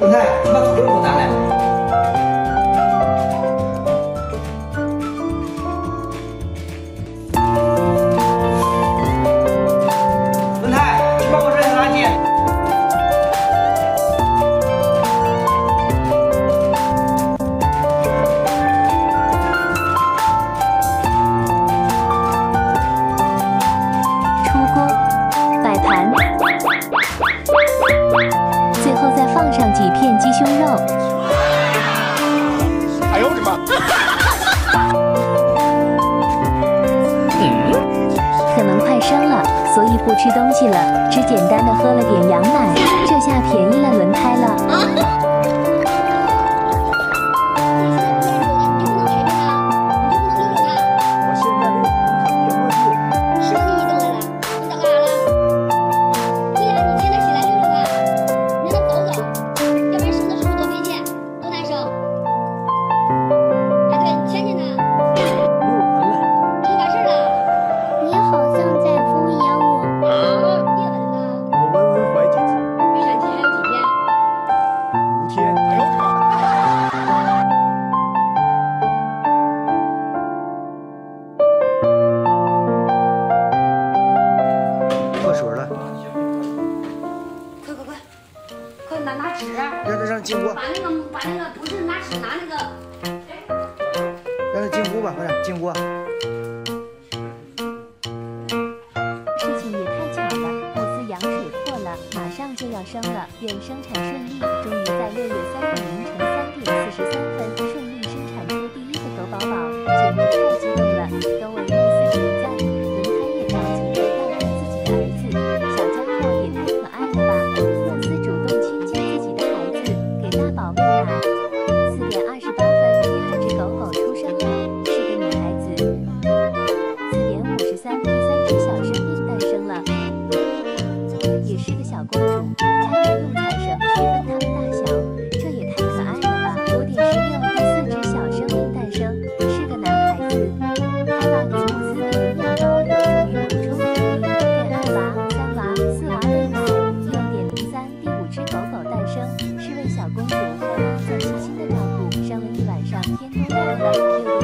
老太，你把土豆给我拿来。胸肉，哎呦我的妈，可能快生了，所以不吃东西了，只简单的喝了点羊奶，这下便宜了轮胎了。把那个把那个不是拿纸拿那个。让他进屋吧快点进屋事情也太巧了物资羊水破了马上就要生了愿生产顺利终于在六月三日。零 daqui.